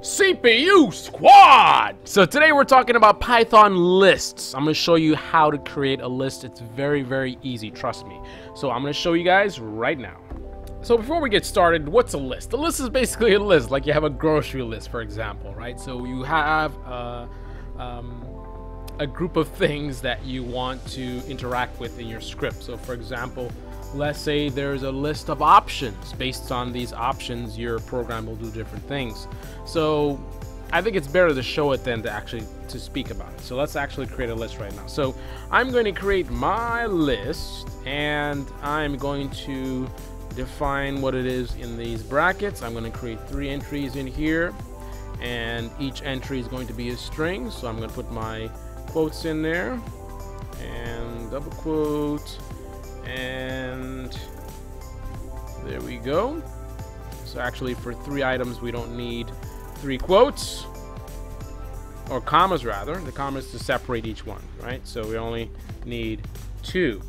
CPU Squad! So today we're talking about Python lists. I'm to show you how to create a list. It's very, very easy, trust me. So I'm to show you guys right now. So before we get started, what's a list? A list is basically a list, like you have a grocery list, for example, right? So you have uh, um, a group of things that you want to interact with in your script. So for example, let's say there's a list of options. Based on these options, your program will do different things. So I think it's better to show it than to actually to speak about it. So let's actually create a list right now. So I'm going to create my list and I'm going to define what it is in these brackets. I'm going to create three entries in here and each entry is going to be a string. So I'm going to put my quotes in there and double quote and there we go. So actually for three items we don't need three quotes or commas rather. The commas to separate each one right? So we only need two.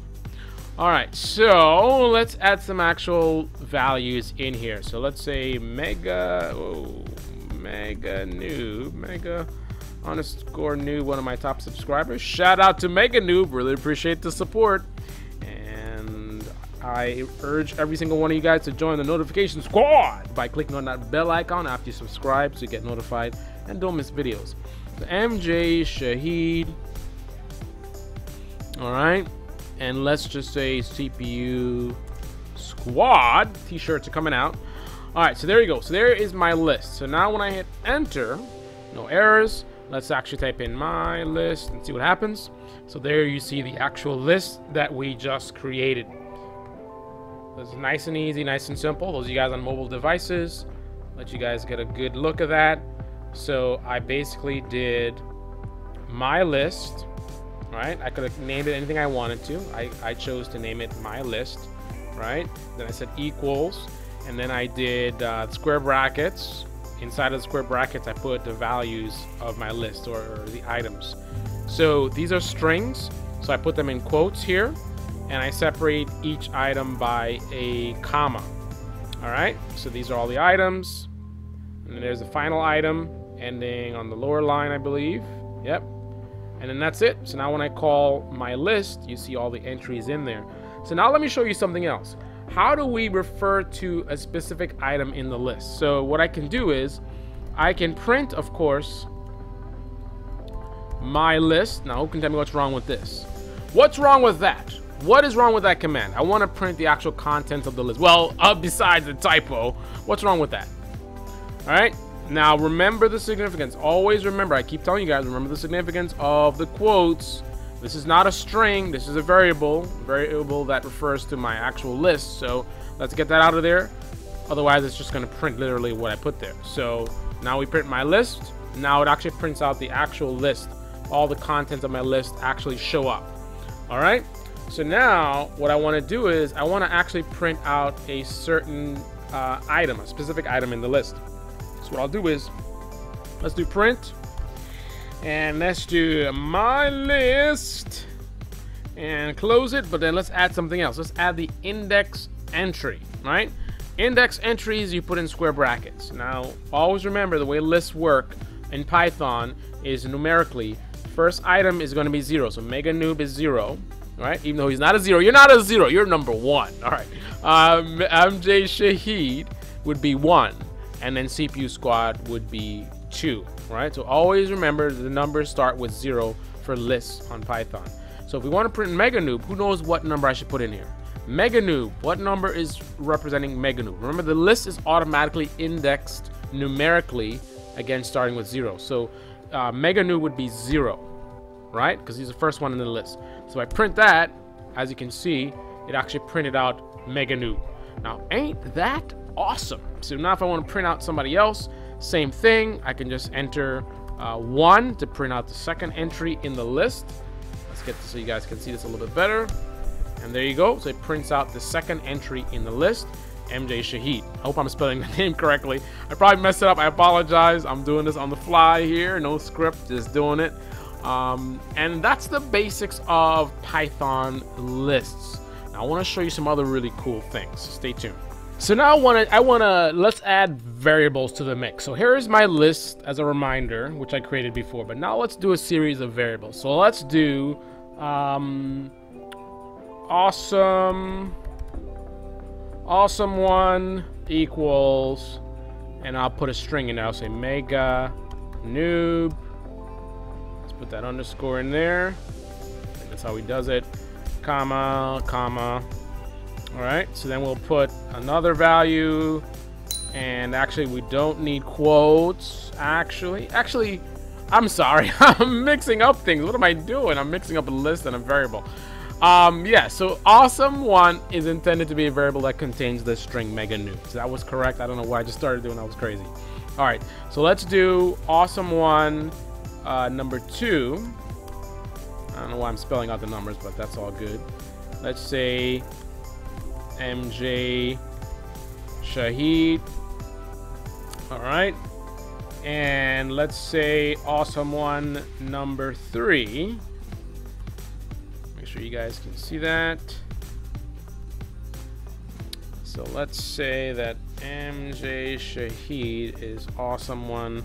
All right so let's add some actual values in here. So let's say mega oh, mega noob mega underscore noob one of my top subscribers. Shout out to mega noob. Really appreciate the support I urge every single one of you guys to join the notification squad by clicking on that bell icon after you subscribe to get notified and don't miss videos. So MJ Shahid. Alright. And let's just say CPU squad. T-shirts are coming out. Alright, so there you go. So there is my list. So now when I hit enter, no errors. Let's actually type in my list and see what happens. So there you see the actual list that we just created. It's nice and easy, nice and simple. Those you guys on mobile devices, let you guys get a good look of that. So I basically did my list, right? I could have named it anything I wanted to. I, I chose to name it my list, right? Then I said equals, and then I did uh, square brackets. Inside of the square brackets, I put the values of my list or, or the items. So these are strings, so I put them in quotes here and I separate each item by a comma. All right, so these are all the items. And then there's the final item ending on the lower line, I believe. Yep. And then that's it. So now when I call my list, you see all the entries in there. So now let me show you something else. How do we refer to a specific item in the list? So what I can do is I can print, of course, my list. Now who can tell me what's wrong with this? What's wrong with that? What is wrong with that command? I want to print the actual contents of the list. Well, uh, besides the typo, what's wrong with that? All right. Now, remember the significance. Always remember, I keep telling you guys, remember the significance of the quotes. This is not a string. This is a variable, variable that refers to my actual list. So let's get that out of there. Otherwise, it's just going to print literally what I put there. So now we print my list. Now it actually prints out the actual list. All the contents of my list actually show up. All right. So now what I want to do is I want to actually print out a certain uh, item, a specific item in the list. So what I'll do is let's do print and let's do my list and close it. But then let's add something else. Let's add the index entry, right? Index entries you put in square brackets. Now always remember the way lists work in Python is numerically first item is going to be zero. So mega noob is zero right? Even though he's not a zero, you're not a zero, you're number one. All right. Um, MJ Shahid would be one, and then CPU Squad would be two, right? So always remember the numbers start with zero for lists on Python. So if we want to print Mega Noob, who knows what number I should put in here? Mega Noob, what number is representing Mega Noob? Remember, the list is automatically indexed numerically, again, starting with zero. So uh, Mega Noob would be zero, right? Because he's the first one in the list. So I print that, as you can see, it actually printed out Mega Noob. Now, ain't that awesome? So now if I want to print out somebody else, same thing. I can just enter uh, one to print out the second entry in the list. Let's get this so you guys can see this a little bit better. And there you go. So it prints out the second entry in the list. MJ Shahid. I hope I'm spelling the name correctly. I probably messed it up. I apologize. I'm doing this on the fly here. No script, just doing it. Um, and that's the basics of Python lists. Now I want to show you some other really cool things. Stay tuned. So now I want to, I want to, let's add variables to the mix. So here is my list as a reminder, which I created before. But now let's do a series of variables. So let's do um, awesome, awesome one equals, and I'll put a string in there. I'll say mega noob. Let's put that underscore in there. That's how he does it. Comma, comma, all right, so then we'll put another value. And actually, we don't need quotes. Actually, actually, I'm sorry. I'm mixing up things. What am I doing? I'm mixing up a list and a variable. Um, yeah, so awesome one is intended to be a variable that contains the string mega. So that was correct. I don't know why I just started doing that was crazy. All right, so let's do awesome one uh, number two. I don't know why I'm spelling out the numbers, but that's all good. Let's say MJ Shahid. All right. And let's say awesome one number three. Sure you guys can see that. So let's say that MJ Shahid is awesome one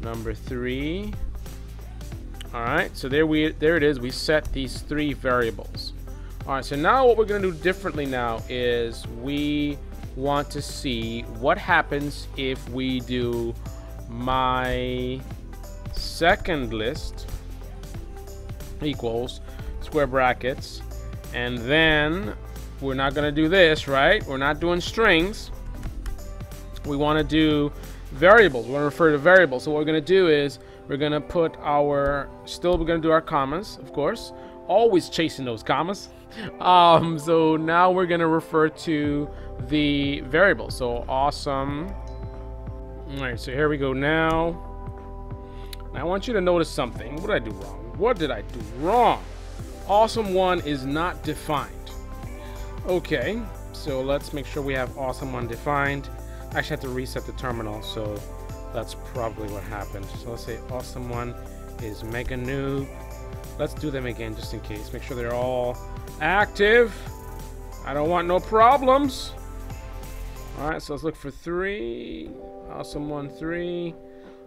number three. All right, so there we there it is. We set these three variables. All right, so now what we're gonna do differently now is we want to see what happens if we do my second list equals square brackets and then we're not gonna do this right we're not doing strings we want to do variables we want to refer to variables so what we're gonna do is we're gonna put our still we're gonna do our commas of course always chasing those commas um, so now we're gonna refer to the variable. So awesome. All right, so here we go. Now I want you to notice something. What did I do wrong? What did I do wrong? Awesome one is not defined. Okay, so let's make sure we have awesome one defined. I actually have to reset the terminal, so that's probably what happened. So let's say awesome one is mega noob. Let's do them again just in case. Make sure they're all active. I don't want no problems. All right, so let's look for three. Awesome one, three.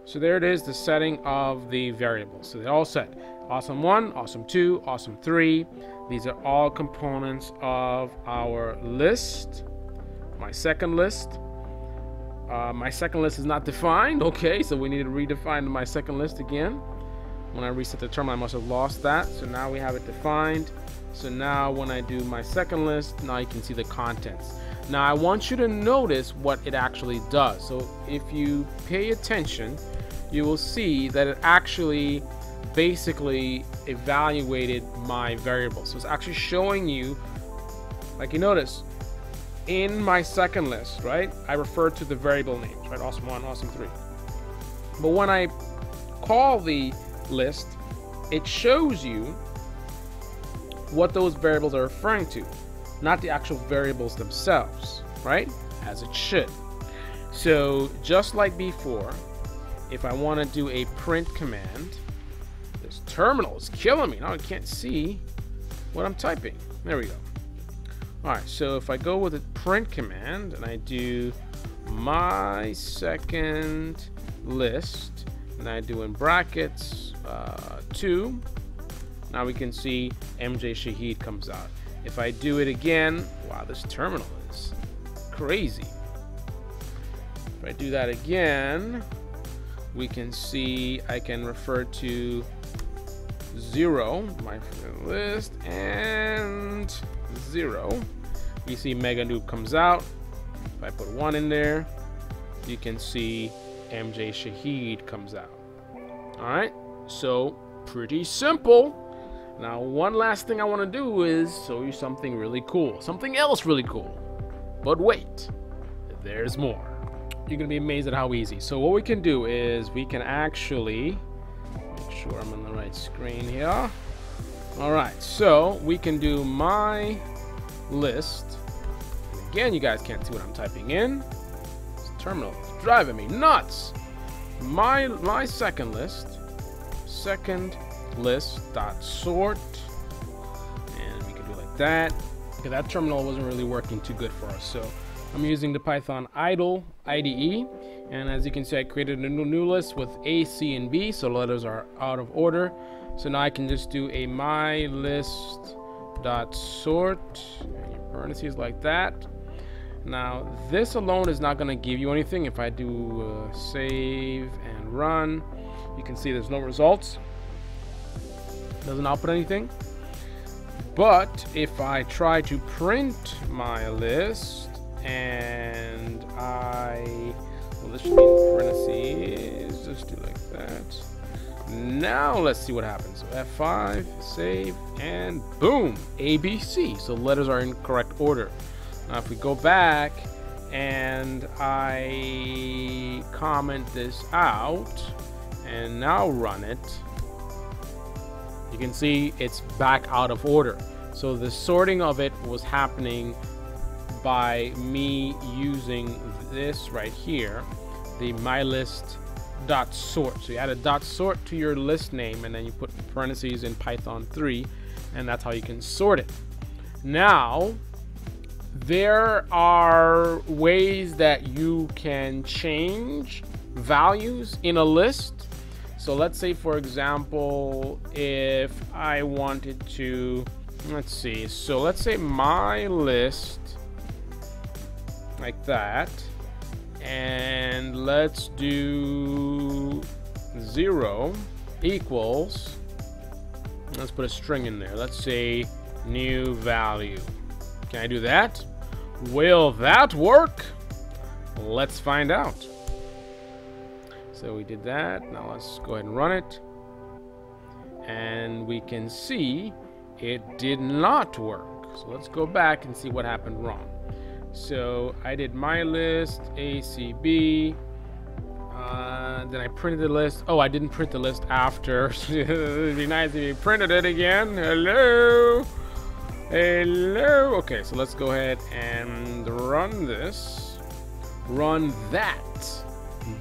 So there it is, the setting of the variables. So they're all set. Awesome one, awesome two, awesome three. These are all components of our list. My second list. Uh, my second list is not defined. Okay, so we need to redefine my second list again. When I reset the terminal, I must have lost that. So now we have it defined. So now when I do my second list, now you can see the contents. Now I want you to notice what it actually does. So if you pay attention, you will see that it actually basically evaluated my variables. So it's actually showing you, like you notice, in my second list, right, I refer to the variable names, right, awesome one, awesome three. But when I call the list, it shows you what those variables are referring to, not the actual variables themselves, right? As it should. So just like before, if I want to do a print command, terminal is killing me. Now I can't see what I'm typing. There we go. All right, so if I go with a print command and I do my second list, and I do in brackets uh, two, now we can see MJ Shahid comes out. If I do it again, wow, this terminal is crazy. If I do that again, we can see I can refer to zero, my list, and zero. You see Mega Noob comes out. If I put one in there, you can see MJ Shahid comes out. All right, so pretty simple. Now, one last thing I want to do is show you something really cool. Something else really cool. But wait, there's more. You're going to be amazed at how easy. So what we can do is we can actually make sure I'm on the right screen here. All right, so we can do my list. And again, you guys can't see what I'm typing in. This terminal is driving me nuts. My my second list, second list dot sort and we can do like that okay that terminal wasn't really working too good for us so I'm using the Python idle IDE. And as you can see, I created a new, list with A, C, and B. So letters are out of order. So now I can just do a my list dot sort parentheses like that. Now this alone is not going to give you anything. If I do uh, save and run, you can see there's no results. Doesn't output anything. But if I try to print my list and I, well, this should be in parentheses, just do like that. Now let's see what happens. So F5, save, and boom, ABC. So letters are in correct order. Now if we go back and I comment this out and now run it, you can see it's back out of order. So the sorting of it was happening by me using this right here, the my list dot sort. So you add a dot sort to your list name and then you put parentheses in Python 3 and that's how you can sort it. Now, there are ways that you can change values in a list so let's say, for example, if I wanted to, let's see. So let's say my list like that. And let's do zero equals, let's put a string in there. Let's say new value. Can I do that? Will that work? Let's find out. So we did that. Now let's go ahead and run it. And we can see it did not work. So let's go back and see what happened wrong. So I did my list, ACB. Uh, then I printed the list. Oh, I didn't print the list after. It'd be nice if you printed it again. Hello. Hello. Okay, so let's go ahead and run this. Run that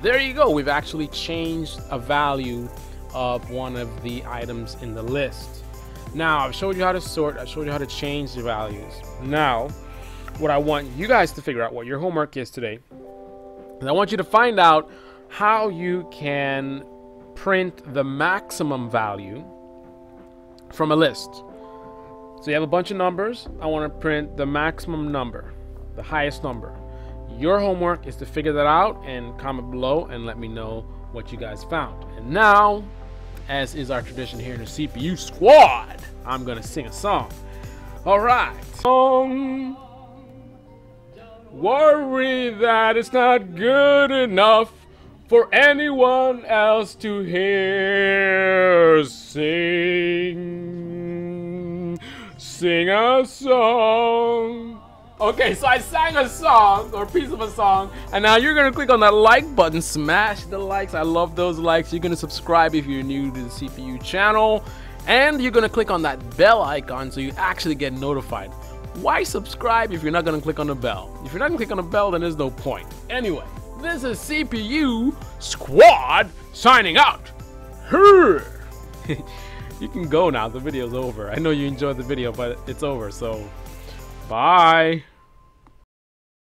there you go. We've actually changed a value of one of the items in the list. Now, I've showed you how to sort. I showed you how to change the values. Now, what I want you guys to figure out what your homework is today is I want you to find out how you can print the maximum value from a list. So you have a bunch of numbers. I want to print the maximum number, the highest number. Your homework is to figure that out and comment below and let me know what you guys found. And now, as is our tradition here in the CPU squad, I'm gonna sing a song. All right. Um, worry that it's not good enough for anyone else to hear. Sing, sing a song Okay, so I sang a song or a piece of a song, and now you're gonna click on that like button, smash the likes. I love those likes. You're gonna subscribe if you're new to the CPU channel, and you're gonna click on that bell icon so you actually get notified. Why subscribe if you're not gonna click on the bell? If you're not gonna click on the bell, then there's no point. Anyway, this is CPU Squad signing out. you can go now. The video's over. I know you enjoyed the video, but it's over. So, bye.